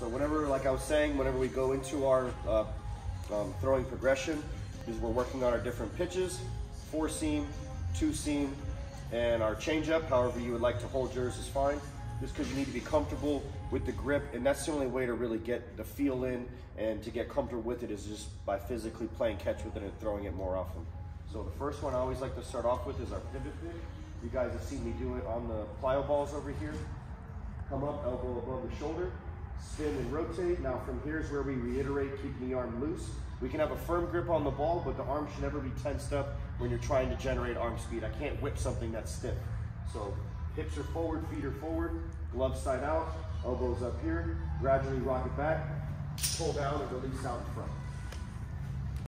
So whenever, like I was saying, whenever we go into our uh, um, throwing progression, is we're working on our different pitches, four seam, two seam, and our changeup. However you would like to hold yours is fine. Just because you need to be comfortable with the grip, and that's the only way to really get the feel in and to get comfortable with it is just by physically playing catch with it and throwing it more often. So the first one I always like to start off with is our pivot pick. You guys have seen me do it on the plyo balls over here. Come up, elbow above the shoulder, spin and rotate. Now from here is where we reiterate keeping the arm loose. We can have a firm grip on the ball, but the arm should never be tensed up when you're trying to generate arm speed. I can't whip something that's stiff. So hips are forward, feet are forward, gloves side out, elbows up here, gradually rock it back, pull down and release out in front.